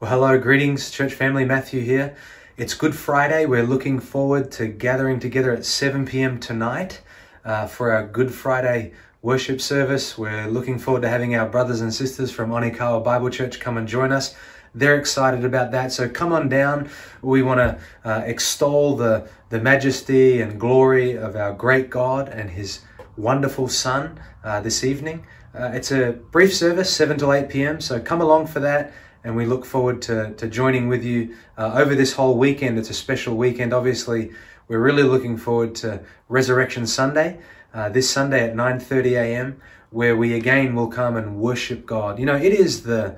Well, hello, greetings, church family. Matthew here. It's Good Friday. We're looking forward to gathering together at 7 p.m. tonight uh, for our Good Friday worship service. We're looking forward to having our brothers and sisters from Onikawa Bible Church come and join us. They're excited about that. So come on down. We want to uh, extol the, the majesty and glory of our great God and His wonderful Son uh, this evening. Uh, it's a brief service, 7 to 8 p.m. So come along for that and we look forward to, to joining with you uh, over this whole weekend. It's a special weekend. Obviously, we're really looking forward to Resurrection Sunday, uh, this Sunday at 9:30 a.m., where we again will come and worship God. You know, it is the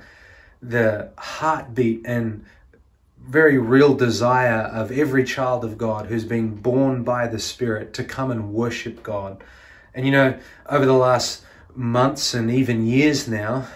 the heartbeat and very real desire of every child of God who's been born by the Spirit to come and worship God. And you know, over the last months and even years now,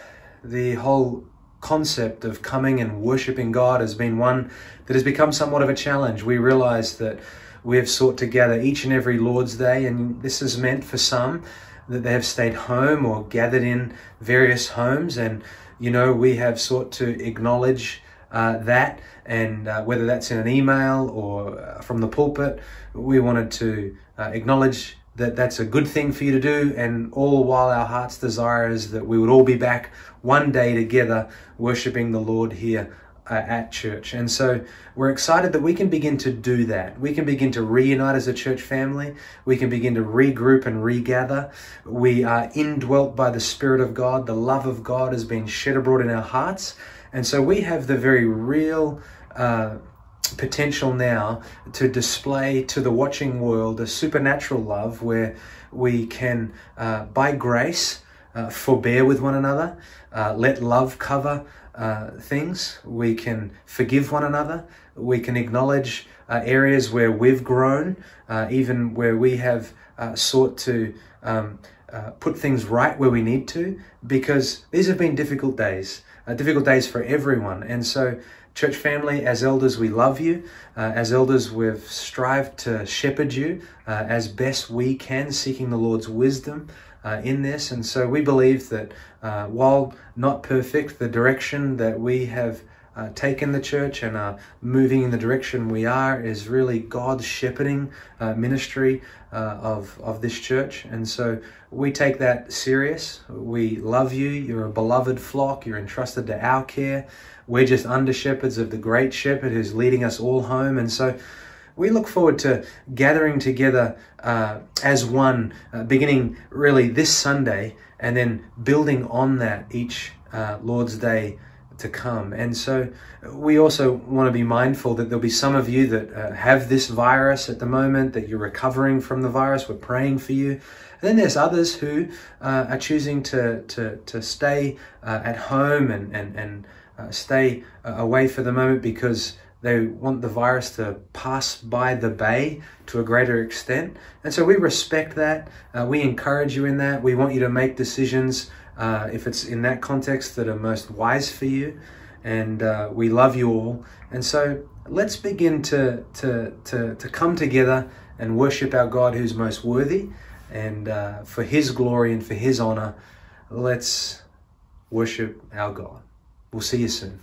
the whole concept of coming and worshiping God has been one that has become somewhat of a challenge. We realize that we have sought to gather each and every Lord's Day, and this has meant for some that they have stayed home or gathered in various homes. And, you know, we have sought to acknowledge uh, that, and uh, whether that's in an email or uh, from the pulpit, we wanted to uh, acknowledge that that's a good thing for you to do, and all while our heart's desire is that we would all be back one day together worshiping the Lord here uh, at church. And so we're excited that we can begin to do that. We can begin to reunite as a church family. We can begin to regroup and regather. We are indwelt by the Spirit of God. The love of God has been shed abroad in our hearts. And so we have the very real. Uh, potential now to display to the watching world a supernatural love where we can, uh, by grace, uh, forbear with one another, uh, let love cover uh, things. We can forgive one another. We can acknowledge uh, areas where we've grown, uh, even where we have sought to um, put things right where we need to, because these have been difficult days, difficult days for everyone. And so Church family, as elders, we love you. Uh, as elders, we've strived to shepherd you uh, as best we can, seeking the Lord's wisdom uh, in this. And so we believe that uh, while not perfect, the direction that we have uh, taken the church and are moving in the direction we are is really God's shepherding uh, ministry of, of this church. And so we take that serious. We love you. You're a beloved flock. You're entrusted to our care. We're just under shepherds of the great shepherd who's leading us all home. And so we look forward to gathering together uh, as one, uh, beginning really this Sunday, and then building on that each uh, Lord's Day to come. And so we also want to be mindful that there'll be some of you that uh, have this virus at the moment, that you're recovering from the virus. We're praying for you. And then there's others who uh, are choosing to, to, to stay uh, at home and, and, and uh, stay uh, away for the moment because they want the virus to pass by the bay to a greater extent. And so we respect that. Uh, we encourage you in that. We want you to make decisions uh, if it's in that context that are most wise for you. And uh, we love you all. And so let's begin to, to, to, to come together and worship our God who's most worthy. And uh, for his glory and for his honor, let's worship our God. We'll see you soon.